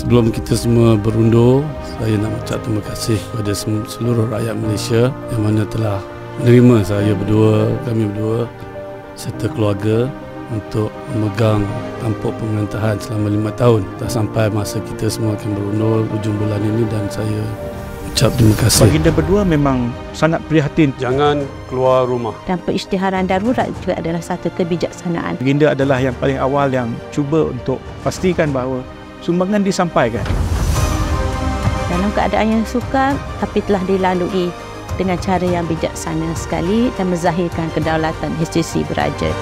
Sebelum kita semua berundur, saya nak ucap terima kasih kepada seluruh rakyat Malaysia yang mana telah menerima saya berdua, kami berdua serta keluarga untuk memegang tampuk pemerintahan selama lima tahun. Dah sampai masa kita semua akan berundur hujung bulan ini dan saya ucap terima kasih. Baginda berdua memang sangat prihatin. Jangan keluar rumah. Dan perisytiharan darurat juga adalah satu kebijaksanaan. Baginda adalah yang paling awal yang cuba untuk pastikan bahawa sumbangan disampaikan. Dalam keadaan yang sukar tapi telah dilalui dengan cara yang bijaksana sekali dan menzahirkan kedaulatan institusi beraja.